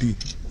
tutti